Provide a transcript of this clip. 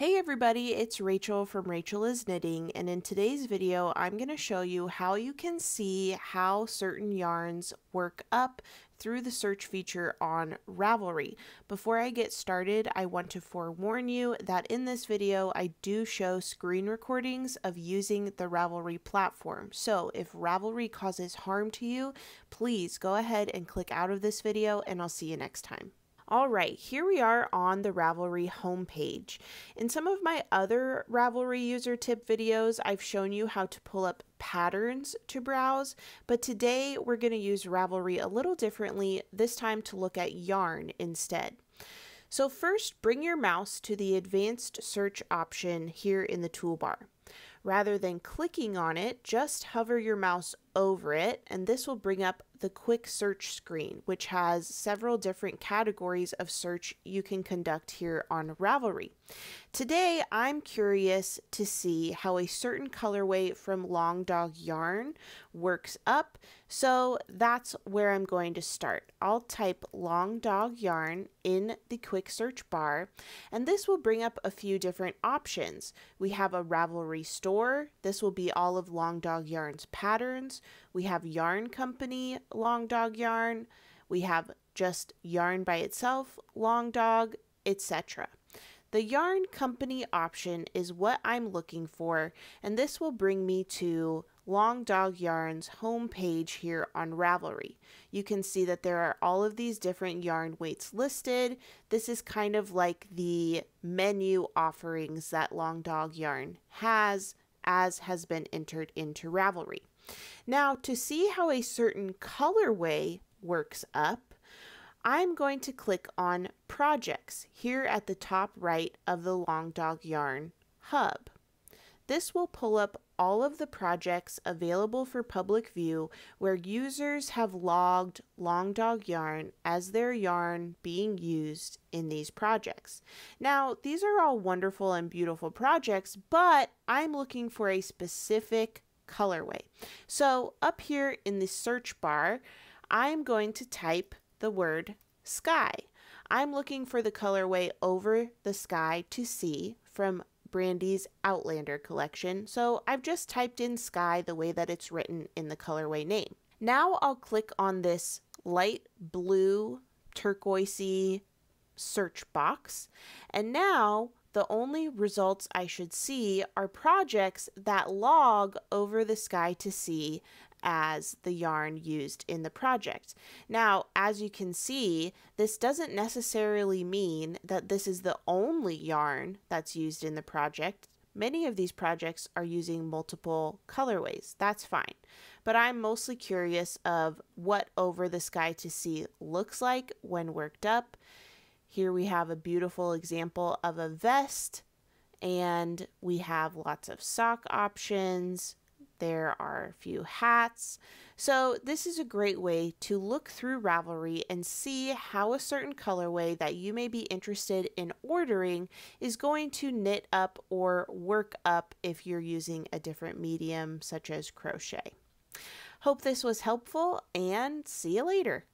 Hey everybody, it's Rachel from Rachel is Knitting and in today's video I'm going to show you how you can see how certain yarns work up through the search feature on Ravelry. Before I get started, I want to forewarn you that in this video I do show screen recordings of using the Ravelry platform. So if Ravelry causes harm to you, please go ahead and click out of this video and I'll see you next time. All right, here we are on the Ravelry homepage. In some of my other Ravelry user tip videos, I've shown you how to pull up patterns to browse, but today we're going to use Ravelry a little differently, this time to look at yarn instead. So first, bring your mouse to the advanced search option here in the toolbar. Rather than clicking on it, just hover your mouse over it and this will bring up the quick search screen, which has several different categories of search you can conduct here on Ravelry. Today, I'm curious to see how a certain colorway from Long Dog Yarn works up, so that's where I'm going to start. I'll type Long Dog Yarn in the quick search bar, and this will bring up a few different options. We have a Ravelry store. This will be all of Long Dog Yarn's patterns. We have Yarn Company Long Dog Yarn. We have just yarn by itself, long dog, etc. The yarn company option is what I'm looking for, and this will bring me to Long Dog Yarn's homepage here on Ravelry. You can see that there are all of these different yarn weights listed. This is kind of like the menu offerings that Long Dog Yarn has as has been entered into Ravelry. Now to see how a certain colorway works up, I'm going to click on Projects here at the top right of the Long Dog Yarn hub. This will pull up all of the projects available for public view where users have logged Long Dog Yarn as their yarn being used in these projects. Now, these are all wonderful and beautiful projects, but I'm looking for a specific colorway. So up here in the search bar, I'm going to type the word sky. I'm looking for the colorway over the sky to see from Brandy's Outlander collection, so I've just typed in sky the way that it's written in the colorway name. Now I'll click on this light blue turquoisey search box, and now the only results I should see are projects that log over the sky to sea as the yarn used in the project. Now, as you can see, this doesn't necessarily mean that this is the only yarn that's used in the project. Many of these projects are using multiple colorways. That's fine. But I'm mostly curious of what Over the Sky to See looks like when worked up. Here we have a beautiful example of a vest and we have lots of sock options, there are a few hats. So this is a great way to look through Ravelry and see how a certain colorway that you may be interested in ordering is going to knit up or work up if you're using a different medium such as crochet. Hope this was helpful and see you later.